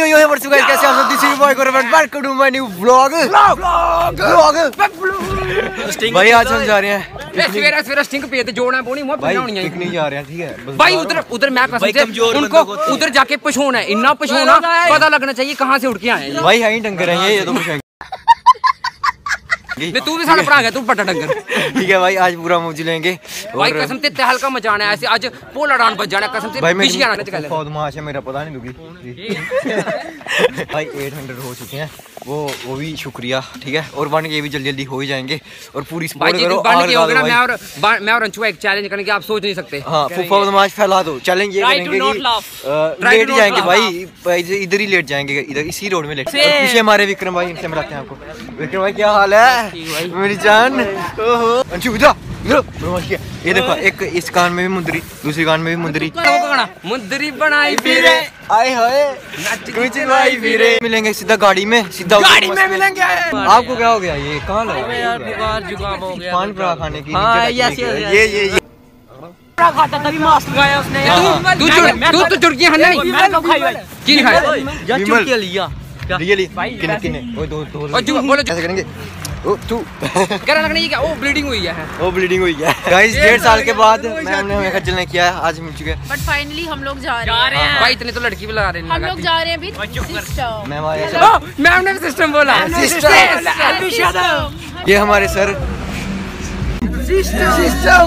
यो यो वर्ष गाइस कैसे आप सब this is boy Guru welcome to my new vlog vlog भाई आज हम जा रहे हैं। सवेरा सवेरा स्टिंग पे ते जोड़ना पौनी मुँह पिकनिक जा रहे हैं ठीक है? भाई उधर उधर मैं कसम से उनको उधर जाके पछोना है इतना पछोना पता लगना चाहिए कहाँ से उठ के आए हैं। भाई है ही डंगर है ये ये तो कुछ है ये तू भी साढ़े भरा गया तू पट्टा डंगर। ठीक है भाई आज पूरा मौज लेंगे भाई कसम से तहलका मचाना है ऐसे आज पोला डान बज जाना कसम से पीछे आना चाहिए माश है मेरा पता नहीं दुगी भाई 800 हो चुके हैं। वो वो भी शुक्रिया ठीक है? और बन के भी जल्दी जल्दी हो ही जाएँगे। और पूरी सपोर्ट करो बन के होगा मैं और मैं और अंशु एक चैलेंज करेंगे आप सोच नहीं सकते। हाँ फुफा बदमाश फैला दो चैलेंज ये करेंगे कि लेट जाएँगे भाई इधर- ही लेट जाएँगे इधर इसी रोड में लेट। पीछे हमारे विक्रम भाई इनसे मिलाते हैं आपको। विक्रम भाई क्या हाल है? मेरी जान ओहो। अंशु इधर किया ये देखो एक इस कान में भी मुंदरी दूसरी कान में भी मुंदरी मुंदरी बनाई फिरे आए भाई फिरे मिलेंगे सीधा गाड़ी में सीधा गाड़ी में मिलेंगे आपको क्या हो गया ये कहाँ लगा यार बुखार जुकाम हो गया पान परा खाने की हाँ, ये ये ये पूरा खाता तभी मास्क लगाया उसने तू तू तो जुड़ गया है नहीं मैं कब खाई भाई लिया रियली किने किने ओए दो दो बोलो कैसे करेंगे ओ तू। करा लगना ये क्या? ओ ब्लीडिंग हुई है। वो ब्लीडिंग हुई है। गाइस डेढ़ साल के बाद मैम ने हमें खज्जल नहीं किया है आज मिल चुके हैं। बट फाइनली हम लोग जा रहे हैं। भाई इतने तो लड़की भी लगा रहे हम लोग जा रहे हैं अभी सिस्टम मैम आए मैम ने सिस्टम बोला। सिस्टम ये हमारे सर सिस्टम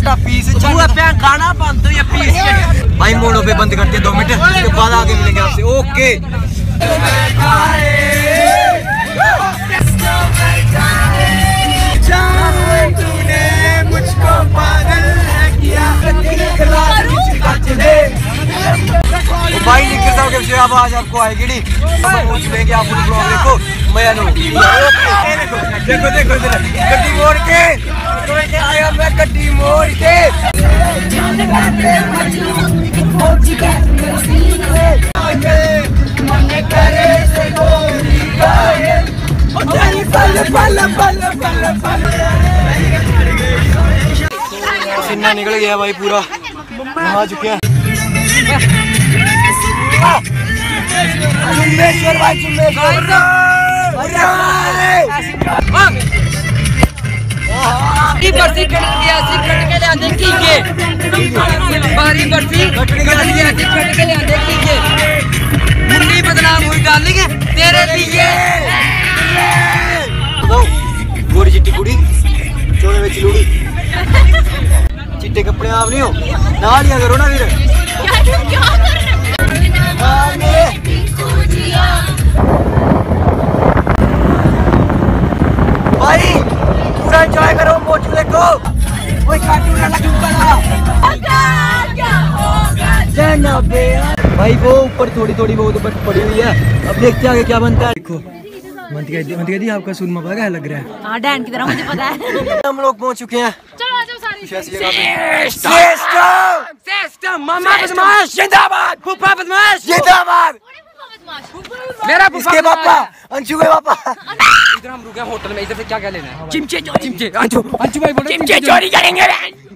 जट्टा पीस गाना बंद हो या पीस भाई मोड़ो पे बंद करते दो मिनट उसके बाद आगे मिलेंगे आपसे ओके आज आपको आएगी पहुँच लेंगे आप पूरी ब्लॉग देखो मैं नो देखो देखो। गड्डी मोड़ के। आया मैं गड्डी मोड़ के। पसीना निकल गया भाई पूरा। नहा चुके हैं। चुम्बेश्वर भाई चुम्बेश्वर बारी बर्सी कट बदनाम हुई डालेंगे तेरे लिए गोरी चिट्टी कुड़ी चोले में चिलूड़ी चिट्टे कपड़े आप नहीं हो ना करो ना फिर भाई पूरा एंजॉय करो देखो। कोई कार्टून वाला क्यों बना भाई वो ऊपर थोड़ी थोड़ी बहुत बर्फ़ पड़ी हुई है। अब देखते हैं आगे क्या बनता है। देखो मंतिया दी दी आपका सुरमा पता क्या लग रहा है। हाँ डैन की तरह मुझे पता है। हम लोग पहुँच चुके हैं। चलो आ सारी। कुछ ऐसी जगह पे। सिस्टम सिस्टम मामा बदमाश! जिंदाबाद! फूफा बदमाश! जिंदाबाद! मेरा इसके पापा अंशु के पापा। इधर हम रुके होटल में इधर से क्या क्या लेना है? चिमचे चिमचे अंशु। अंशु भाई बोले चिमचे चोरी करेंगे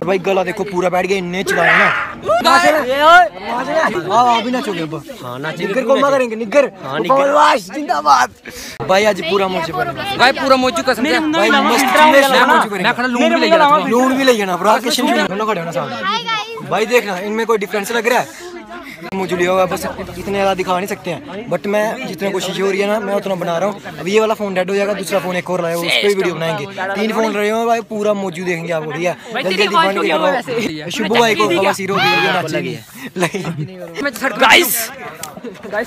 भाई गला देखो पूरा बैठ गया इन्ने चलाया ना। आओ आप भी नाचोगे अब। हाँ नाचेंगे निग्गर को करेंगे बदमाश जिंदाबाद। भाई आज पूरा पर भाई पूरा मौजू कसम से। भाई मस्त मैं खड़ा लूंग भी ले लूण भी ले जाना ब्रा के शिमले। दोनों खड़े होना भाई देखना इनमें कोई डिफरेंस लग रहा है? मुझे लिया होगा बस इतने ज़्यादा दिखा नहीं सकते हैं। बट मैं जितनी कोशिश हो रही है ना मैं उतना बना रहा हूँ। अब ये वाला फ़ोन डेड हो जाएगा दूसरा फ़ोन एक और लाया उस पर भी वीडियो बनाएँगे। तीन फ़ोन रहे हो भाई पूरा मौजूद देखेंगे आपको ठीक है जल्दी जल्दी के लगाओ शुभ भाई। को हवा सीरो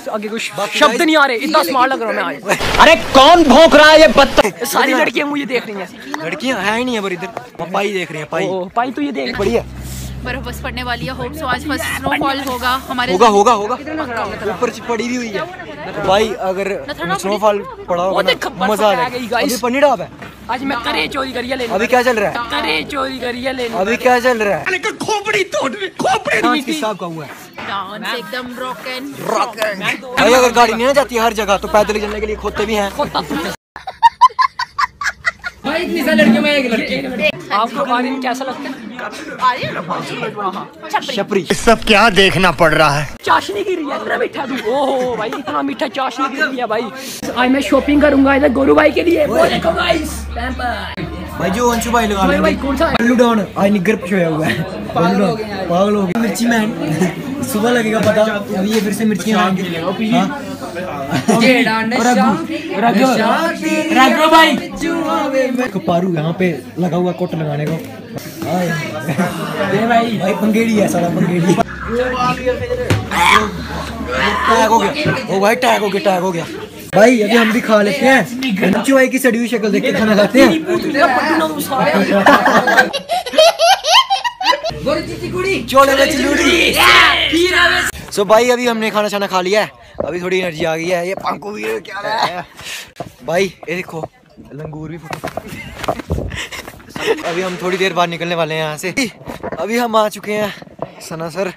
आगे कुछ शब्द नहीं आ रहे इतना स्मार्ट लग रहा मैं आज। अरे कौन भौंक रहा है ये बत्तख सारी लड़कियाँ मुझे देख रही हैं। लड़कियाँ है ही नहीं है पर इधर पाई देख रहे हैं पाई। ओ पाई तो ये देख बढ़िया। बर्फ़ बस पड़ने वाली है। होप सो आज फ़र्स्ट स्नोफॉल होगा हमारे होगा होगा होगा। ऊपर से पड़ी भी हुई है। भाई अगर स्नोफॉल पड़ा होगा मज़ा आ जाएगा। अभी पन्नी डाब है? आज मैं करे चोरी करिए ले अभी क्या चल रहा है? करे चोरी करिए ले अभी क्या चल रहा है? खोपड़ी तोड़ खोपड़ी हिसाब का हुआ है? डांस एकदम रॉक एंड भाई अगर गाड़ी नहीं ना जाती है हर जगह तो पैदल ही चलने के लिए खोते भी हैं। भाई इतनी सारी लड़कियों में एक लड़की। आपको बारे में कैसा लगता है? छपरी सब क्या देखना पड़ रहा है? चाशनी रही है इतना मीठा दूध। ओहो भाई इतना मीठा चाशनी रही है भाई। आज मैं शॉपिंग करूँगा इधर गोरू भाई के लिए। वो देखो गाइस भाई जो अंशु भाई लगा भाई भाई कौन सा? बल्लू डाउन आज निगर पिछोया हुआ है। बल्लू डाउन पागल हो। गया मिर्ची मैन सुबह लगेगा पता। अभी ये फिर से मिर्ची आएँगे। हाँ? जेड़ा नशा रघु रघु भाई. कपारू यहाँ पे लगा हुआ कोट लगाने को। भाई। भाई पंगेड़ी है सारा पंगेड़ी टैग हो गया। ओ भाई टैग हो गया टैग हो गया। भाई अभी हम भी खा लेते हैं। अंशु भाई की सड़ी हुई शक्ल देख के खाना खाते हैं। सो भाई अभी हमने खाना छाना खा लिया है। अभी थोड़ी एनर्जी आ गई है। ये पंकू भी है, क्या है? भाई ये देखो लंगूर भी। अभी हम थोड़ी देर बाद निकलने वाले हैं यहाँ से। अभी हम आ चुके हैं सनासर।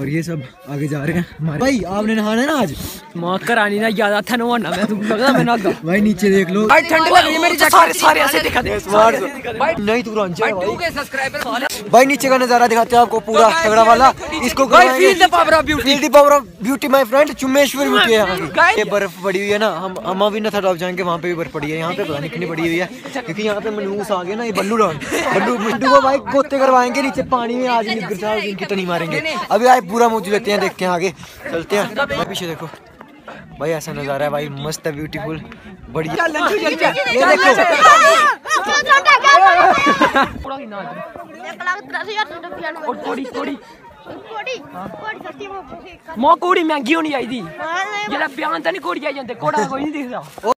और ये सब आगे जा रहे हैं। भाई आपने नहाना है ना आज? माँ करानी ना याद था नवाना मैं तुम लगा मैं ना भाई नीचे देख लो। भाई ठंड लग रही है मेरी सारे सारे ऐसे दिखा दे। स्मार्ट नहीं तू रंजा भाई के सब्सक्राइबर भाई नीचे का नज़ारा दिखाते हैं आपको पूरा तगड़ा वाला। इसको भाई feel the power of beauty feel the power of beauty my friend Chummeshwar beauty है यहाँ ये बर्फ़ पड़ी हुई है ना हम हम अभी नथा टॉप जाएँगे वहाँ पे भी बर्फ़ पड़ी है यहाँ पे पता नहीं कितनी पड़ी हुई है क्योंकि यहाँ पे मनूस आ गए ना ये बल्लू डाउन बल्लू बल्लू को भाई गोते करवाएँगे नीचे पानी में आज निगर साहब इनकी तनी मारेंगे। अभी आए पूरा मौजूद लेते हैं देखते हैं आगे चलते हैं भाई पीछे देखो भाई ऐसा नजारा है भाई मस्त है ब्यूटीफुल बढ़िया ये देखो थोड़ा की ना और थोड़ी थोड़ी मां कोड़ी महंगी होनी चाहिदी जेड़ा बयान ਤਾਂ ਨਹੀਂ ਕੋੜੀ ਆ ਜਾਂਦੇ ਕੋੜਾ ਕੋਈ ਨਹੀਂ ਦਿਖਦਾ